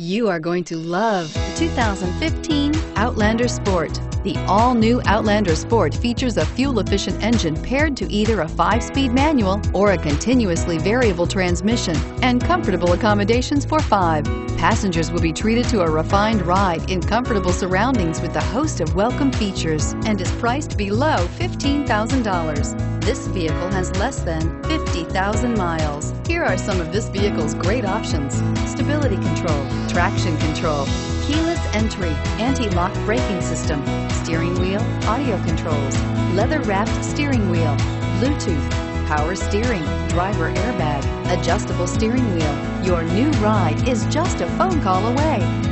You are going to love the 2015 Outlander Sport. The all-new Outlander Sport features a fuel-efficient engine paired to either a five-speed manual or a continuously variable transmission and comfortable accommodations for five. Passengers will be treated to a refined ride in comfortable surroundings with a host of welcome features and is priced below $15,000. This vehicle has less than 50,000 miles. Here are some of this vehicle's great options. Stability control, traction control, keyless entry, anti-lock braking system, steering wheel, audio controls, leather-wrapped steering wheel, Bluetooth, power steering, driver airbag, adjustable steering wheel. Your new ride is just a phone call away.